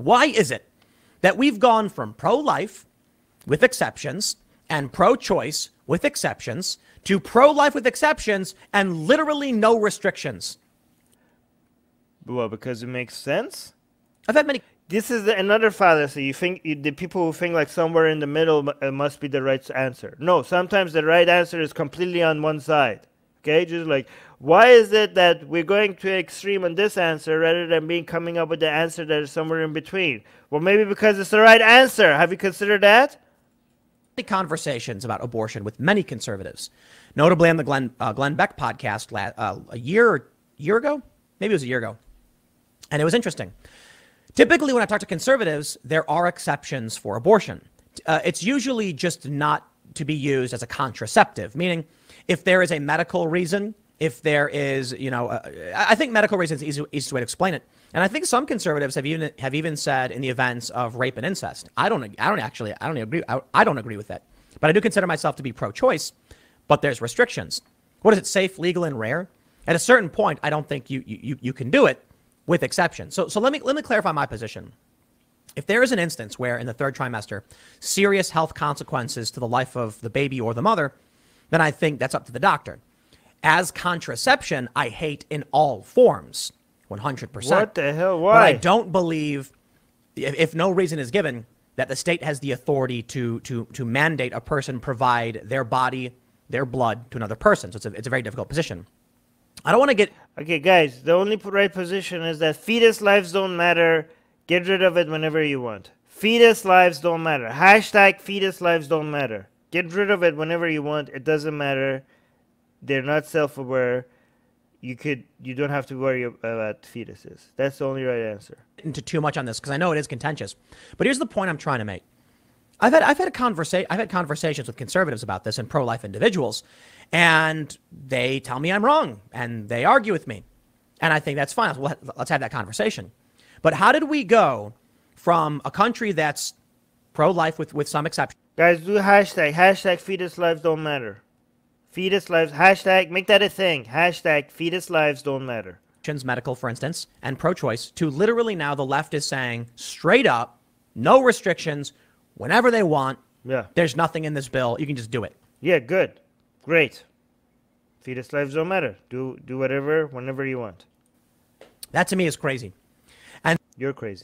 Why is it that we've gone from pro life with exceptions and pro choice with exceptions to pro life with exceptions and literally no restrictions? Well, because it makes sense. I've had many. This is another fallacy. You think you, the people who think like somewhere in the middle uh, must be the right answer. No, sometimes the right answer is completely on one side. Okay, just like why is it that we're going to extreme on this answer rather than being coming up with the answer that is somewhere in between? Well, maybe because it's the right answer. Have you considered that? The conversations about abortion with many conservatives, notably on the Glenn, uh, Glenn Beck podcast la- uh, a year year ago, maybe it was a year ago, and it was interesting. Typically, when I talk to conservatives, there are exceptions for abortion. Uh, it's usually just not to be used as a contraceptive, meaning if there is a medical reason, if there is, you know, uh, I think medical reason is the easy, easiest way to explain it. And I think some conservatives have even have even said in the events of rape and incest. I don't, I don't actually, I don't agree, I, I don't agree with that. But I do consider myself to be pro-choice. But there's restrictions. What is it? Safe, legal, and rare. At a certain point, I don't think you you, you can do it with exceptions. So so let me let me clarify my position. If there is an instance where in the third trimester, serious health consequences to the life of the baby or the mother, then I think that's up to the doctor. As contraception, I hate in all forms, 100%. What the hell? Why? But I don't believe, if, if no reason is given, that the state has the authority to, to, to mandate a person provide their body, their blood to another person. So it's a, it's a very difficult position. I don't want to get Okay, guys, the only right position is that fetus lives don't matter. Get rid of it whenever you want. Fetus lives don't matter. Hashtag fetus lives don't matter. Get rid of it whenever you want. It doesn't matter. They're not self-aware. You could, you don't have to worry about fetuses. That's the only right answer. into too much on this because I know it is contentious. But here's the point I'm trying to make. I've had I've had a conversa- I've had conversations with conservatives about this and pro-life individuals, and they tell me I'm wrong and they argue with me, and I think that's fine. Well, let's have that conversation. But how did we go from a country that's pro-life with with some exceptions? Guys, do hashtag. Hashtag fetus lives don't matter. Fetus lives. Hashtag. Make that a thing. Hashtag fetus lives don't matter. medical, for instance, and pro choice, to literally now the left is saying straight up, no restrictions, whenever they want. Yeah. There's nothing in this bill. You can just do it. Yeah, good. Great. Fetus lives don't matter. Do do whatever, whenever you want. That to me is crazy. And You're crazy.